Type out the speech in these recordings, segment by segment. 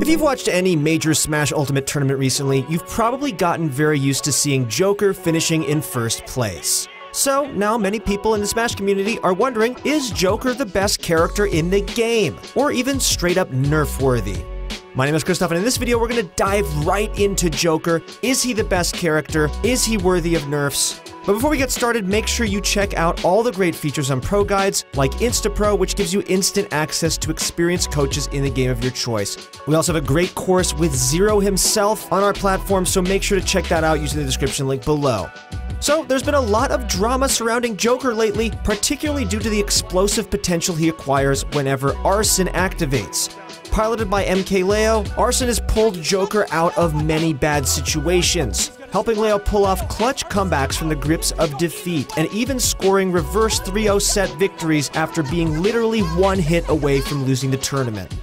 If you've watched any major Smash Ultimate tournament recently, you've probably gotten very used to seeing Joker finishing in first place. So now many people in the Smash community are wondering, is Joker the best character in the game? Or even straight up nerf worthy? My name is Christoph, and in this video, we're gonna dive right into Joker. Is he the best character? Is he worthy of nerfs? But before we get started, make sure you check out all the great features on Pro Guides, like InstaPro, which gives you instant access to experienced coaches in the game of your choice. We also have a great course with Zero himself on our platform, so make sure to check that out using the description link below. So, there's been a lot of drama surrounding Joker lately, particularly due to the explosive potential he acquires whenever Arsene activates. Piloted by MKLeo, Arsene has pulled Joker out of many bad situations helping Leo pull off clutch comebacks from the grips of defeat, and even scoring reverse 3-0 set victories after being literally one hit away from losing the tournament.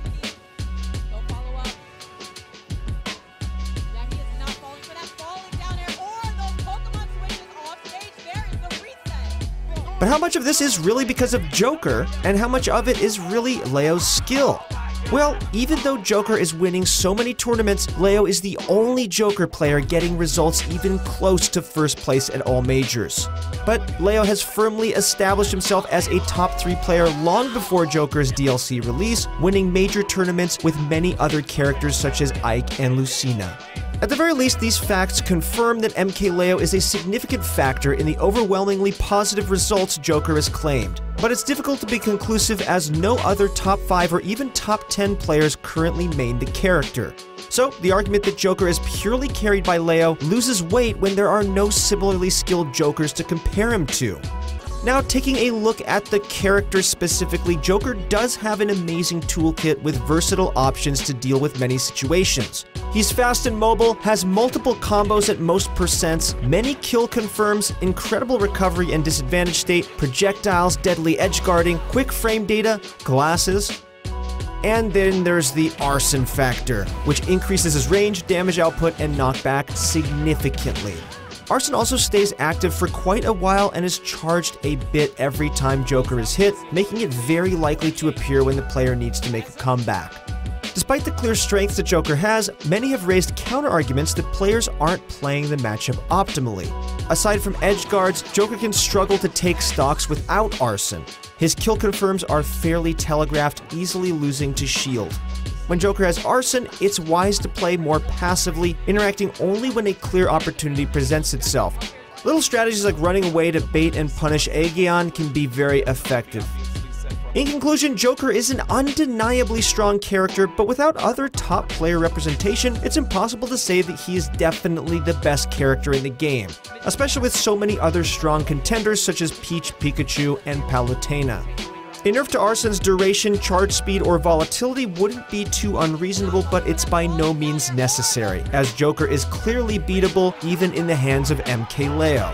But how much of this is really because of Joker, and how much of it is really Leo's skill? Well, even though Joker is winning so many tournaments, Leo is the only Joker player getting results even close to first place at all majors. But Leo has firmly established himself as a top 3 player long before Joker's DLC release, winning major tournaments with many other characters such as Ike and Lucina. At the very least, these facts confirm that MKLeo is a significant factor in the overwhelmingly positive results Joker has claimed. But it's difficult to be conclusive as no other top 5 or even top 10 players currently main the character. So, the argument that Joker is purely carried by Leo loses weight when there are no similarly skilled Jokers to compare him to. Now, taking a look at the character specifically, Joker does have an amazing toolkit with versatile options to deal with many situations. He's fast and mobile, has multiple combos at most percents, many kill confirms, incredible recovery and disadvantage state, projectiles, deadly edge guarding, quick frame data, glasses, and then there's the Arsene factor, which increases his range, damage output, and knockback significantly. Arsene also stays active for quite a while and is charged a bit every time Joker is hit, making it very likely to appear when the player needs to make a comeback. Despite the clear strengths that Joker has, many have raised counter-arguments that players aren't playing the matchup optimally. Aside from edge guards, Joker can struggle to take stocks without Arsene. His kill confirms are fairly telegraphed, easily losing to shield. When Joker has Arsene, it's wise to play more passively, interacting only when a clear opportunity presents itself. Little strategies like running away to bait and punish Eigaon can be very effective. In conclusion, Joker is an undeniably strong character, but without other top player representation, it's impossible to say that he is definitely the best character in the game, especially with so many other strong contenders such as Peach, Pikachu, and Palutena. Nerf to Arsene's duration, charge speed, or volatility wouldn't be too unreasonable, but it's by no means necessary, as Joker is clearly beatable even in the hands of MKLeo.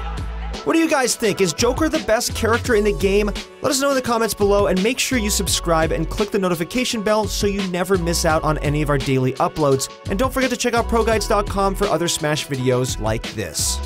What do you guys think? Is Joker the best character in the game? Let us know in the comments below and make sure you subscribe and click the notification bell so you never miss out on any of our daily uploads. And don't forget to check out ProGuides.com for other Smash videos like this.